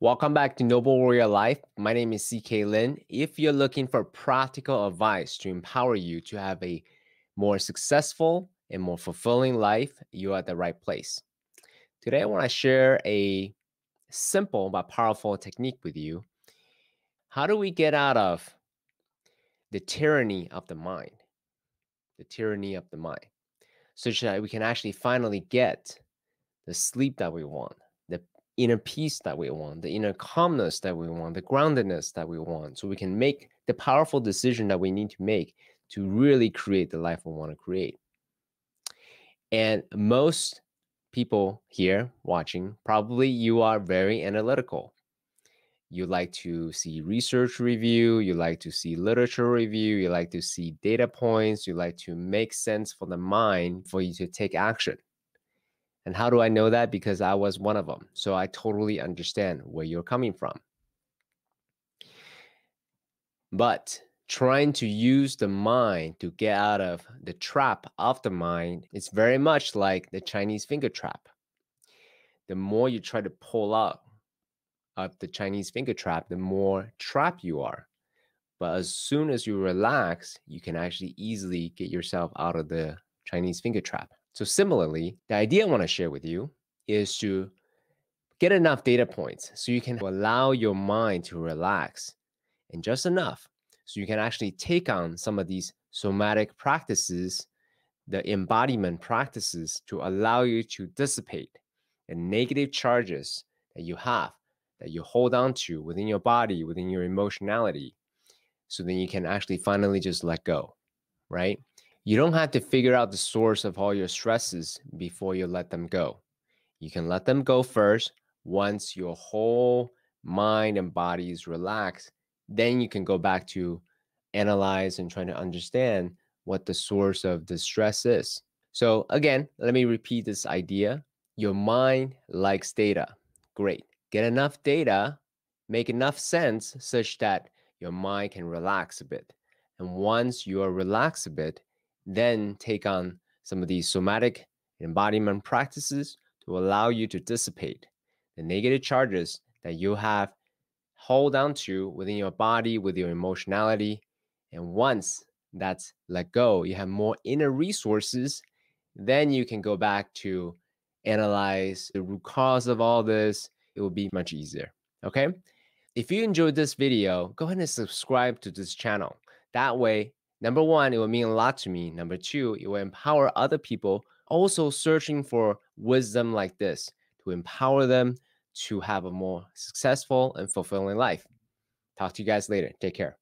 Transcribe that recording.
Welcome back to Noble Warrior Life. My name is CK Lin. If you're looking for practical advice to empower you to have a more successful and more fulfilling life, you're at the right place. Today, I want to share a simple but powerful technique with you. How do we get out of the tyranny of the mind? The tyranny of the mind, such that we can actually finally get the sleep that we want inner peace that we want, the inner calmness that we want, the groundedness that we want, so we can make the powerful decision that we need to make to really create the life we want to create. And most people here watching, probably you are very analytical. You like to see research review, you like to see literature review, you like to see data points, you like to make sense for the mind for you to take action. And how do I know that? Because I was one of them. So I totally understand where you're coming from. But trying to use the mind to get out of the trap of the mind is very much like the Chinese finger trap. The more you try to pull out of the Chinese finger trap, the more trapped you are. But as soon as you relax, you can actually easily get yourself out of the Chinese finger trap. So similarly, the idea I want to share with you is to get enough data points so you can allow your mind to relax and just enough so you can actually take on some of these somatic practices, the embodiment practices to allow you to dissipate the negative charges that you have, that you hold on to within your body, within your emotionality. So then you can actually finally just let go, right? You don't have to figure out the source of all your stresses before you let them go. You can let them go first. Once your whole mind and body is relaxed, then you can go back to analyze and trying to understand what the source of the stress is. So, again, let me repeat this idea. Your mind likes data. Great. Get enough data, make enough sense such that your mind can relax a bit. And once you are relaxed a bit, then take on some of these somatic embodiment practices to allow you to dissipate the negative charges that you have hold on to within your body with your emotionality and once that's let go you have more inner resources then you can go back to analyze the root cause of all this it will be much easier okay? If you enjoyed this video go ahead and subscribe to this channel. That way Number one, it will mean a lot to me. Number two, it will empower other people also searching for wisdom like this to empower them to have a more successful and fulfilling life. Talk to you guys later. Take care.